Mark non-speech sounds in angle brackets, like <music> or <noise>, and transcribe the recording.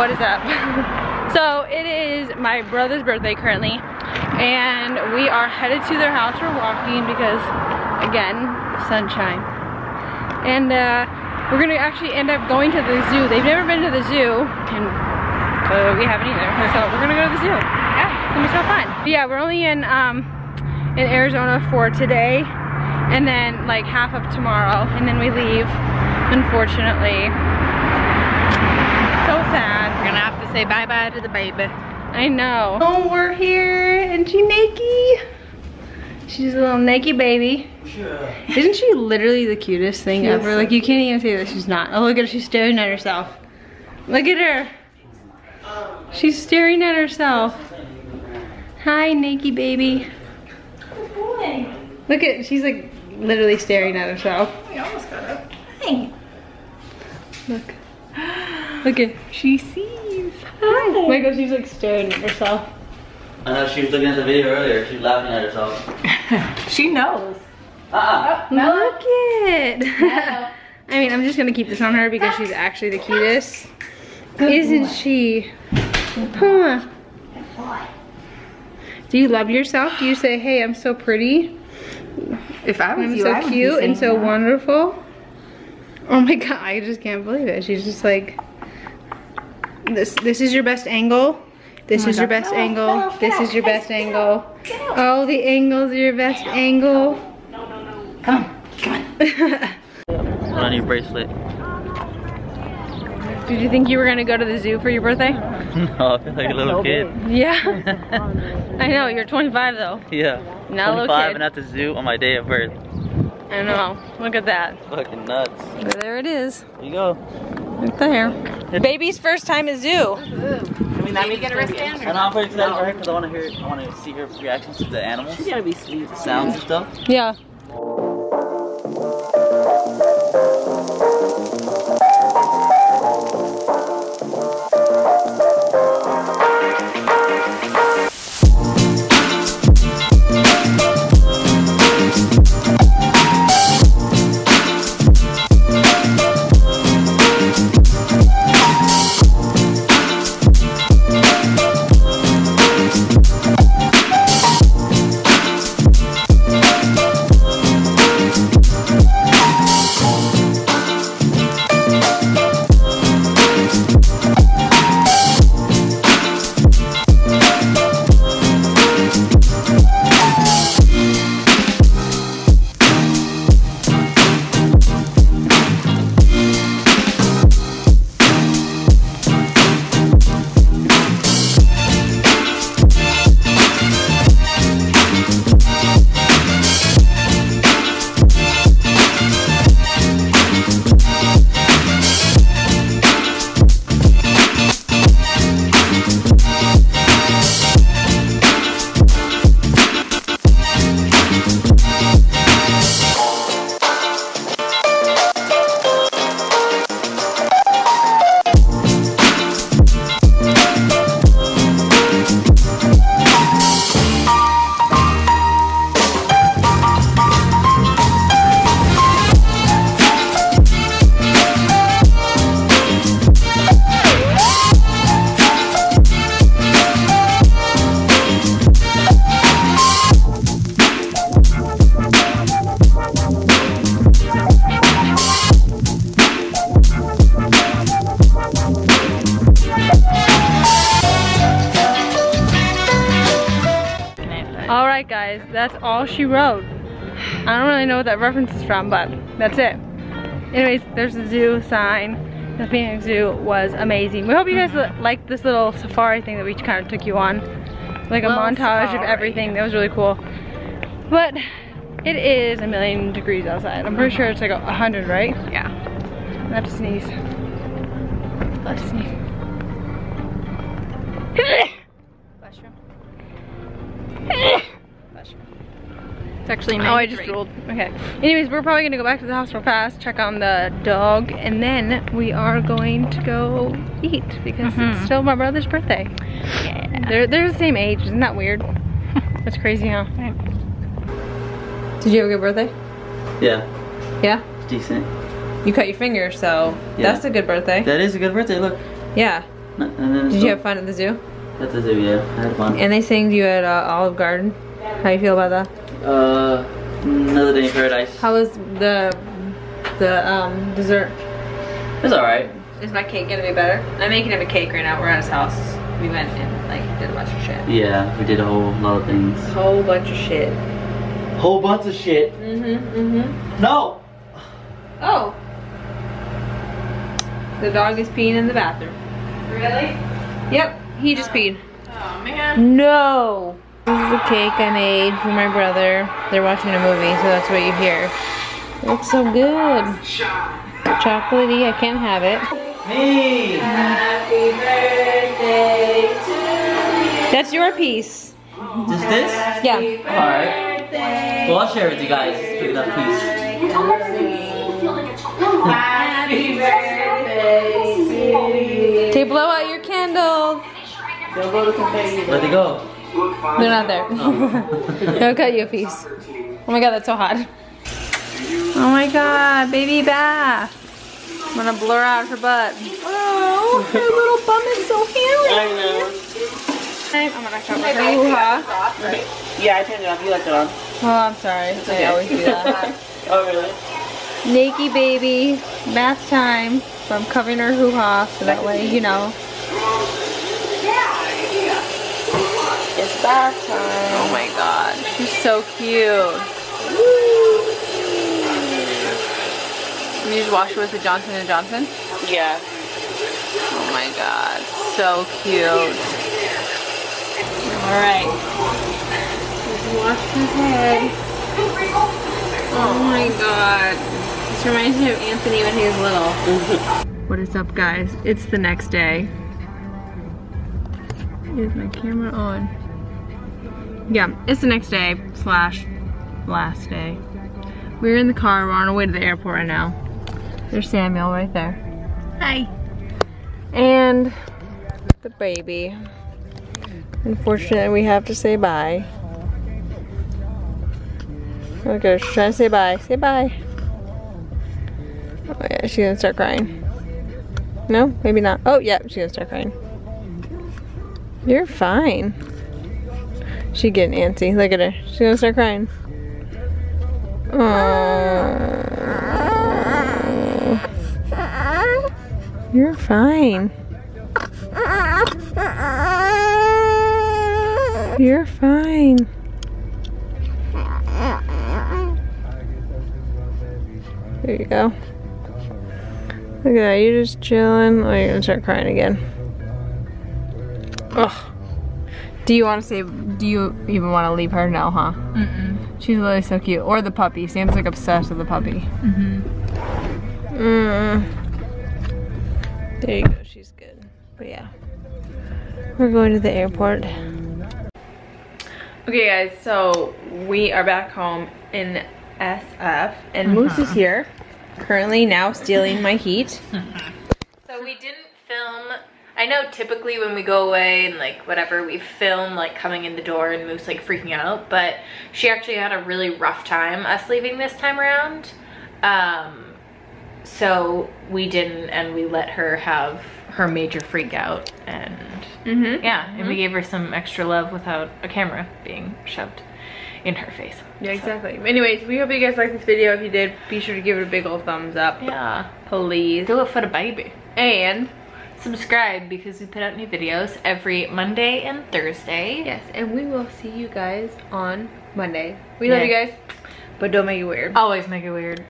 What is up? <laughs> so it is my brother's birthday currently and we are headed to their house. We're walking because again, sunshine. And uh, we're gonna actually end up going to the zoo. They've never been to the zoo and uh, we haven't either. So we're gonna go to the zoo. Yeah, it's gonna be so fun. But yeah, we're only in um, in Arizona for today and then like half of tomorrow and then we leave unfortunately so sad We're gonna have to say bye-bye to the baby. I know oh we're here and she naked she's a little naked baby Sure. isn't she literally the cutest thing Yes. ever like you can't even say that she's not oh look at her she's staring at herself look at her she's staring at herself hi naked baby look at she's like literally staring at herself We almost got up. Hey. Look. Look at she sees. Hi. Oh Michael, she's like staring at herself. I know she was looking at the video earlier. She's laughing at herself. <laughs> She knows. Uh-uh. Look it. <laughs> I mean, I'm just gonna keep this on her because she's actually the cutest. Isn't she? Huh. Do you love yourself? Do you say, hey, I'm so pretty? If I was I'm you, so I cute and so that. wonderful. Oh my god, I just can't believe it. She's just like this this is your best angle. This Oh my is your God. best angle. This is your best angle. Oh, the angles are your best angle. Come on, come on. <laughs> On your bracelet. Did you think you were gonna go to the zoo for your birthday? <laughs> no, I feel like a little kid. Yeah. <laughs> I know, you're 25 though. yeah. Not a little 25 kid. and at the zoo on my day of birth. I know. Look at that. Fucking nuts. There it is. There you go. Right there. Baby's first time at zoo. I mean, that means get a wristband. And I'm very excited for her because I want to hear, I want to see her reactions to the animals, You gotta be sweet. the sounds and stuff. Yeah. Right, guys, that's all she wrote. I don't really know what that reference is from, but that's it. Anyways, there's the zoo sign. The Phoenix Zoo was amazing. We hope you guys li- liked this little safari thing that we kind of took you on. Like a Little montage of everything. That was really cool. But it is a million degrees outside. I'm pretty sure it's like a hundred, right? Yeah. I have to sneeze. I have to sneeze. Actually Oh, I just 93. drooled. Okay. Anyways, we're probably gonna go back to the house real fast, check on the dog, and then we are going to go eat because it's Mhm. still my brother's birthday. Yeah. They're they're the same age. Isn't that weird? <laughs> That's crazy, huh? Right. Did you have a good birthday? Yeah, Yeah. decent. You cut your finger, so Yeah. that's a good birthday. That is a good birthday. Look. Yeah. And then Did you have fun at the zoo? At the zoo, yeah. I had fun. And they sang to you at uh, Olive Garden. How you feel about that? Uh, another day in paradise. How was the the um, dessert? It's alright. Is my cake gonna be better? I'm making him a cake right now. We're at his house. We went and like did a bunch of shit. Yeah, we did a whole lot of things. Whole bunch of shit. Whole bunch of shit. Mm-hmm. Mm-hmm. No! Oh. The dog is peeing in the bathroom. Really? Yep, he just peed. Oh man. No! This is the cake I made for my brother. They're watching a movie, so that's what you hear. It looks so good. Chocolatey, I can't have it. Me! That's your piece. Just this? Yeah. Alright. Well, I'll share with you guys. Pick it up, piece. Okay, blow out your candles. Where'd they go? They're not there. <laughs> I'll cut you a piece. Oh my god, that's so hot. Oh my god, baby bath. I'm gonna blur out her butt. Oh, her little bum is so hairy. I know. I'm gonna cover her hoo-ha. Yeah, I turned it off. You left it on. Oh, I'm sorry. It's I always do that. <laughs> Oh, really? Naked baby, bath time. So I'm covering her hoo-ha so that way, you know. It's bath time. Oh my god, she's so cute. Can you just wash it with the Johnson & Johnson? Yeah. Oh my god, so cute. Alright. Just wash his head. Oh my god. This reminds me of Anthony when he was little. <laughs> what is up guys? It's the next day. Is my camera on? Yeah, it's the next day slash last day. We're in the car, we're on our way to the airport right now. There's Samuel right there. Hi. And the baby. Unfortunately, we have to say bye. Okay, she's trying to say bye. Say bye. Oh yeah, she's gonna start crying. No, maybe not. Oh yeah, she's gonna start crying. You're fine. She getting antsy. Look at her. She's gonna start crying. You're fine. You're fine. There you go. Look at that. You're just chilling. Oh, you're gonna start crying again. Ugh. Do you want to say, do you even want to leave her now, huh? Mm-mm. She's really so cute. Or the puppy. Sam's like obsessed with the puppy. Mm-hmm. Mm. There you go. She's good. But yeah. We're going to the airport. Okay guys, so we are back home in SF and Moose is here. Currently now stealing my heat. So we didn't film. I know typically when we go away and like whatever, we film like coming in the door and Moose like freaking out, but she actually had a really rough time us leaving this time around. Um, so we didn't and we let her have her major freak out and Mm-hmm. yeah, and we gave her some extra love without a camera being shoved in her face. Yeah, exactly. Anyways, we hope you guys liked this video. If you did, be sure to give it a big old thumbs up. Yeah. Please. Do it for the baby. And Subscribe because we put out new videos every Monday and Thursday. yes, and we will see you guys on Monday. We love you guys, but don't make it weird. Always make it weird.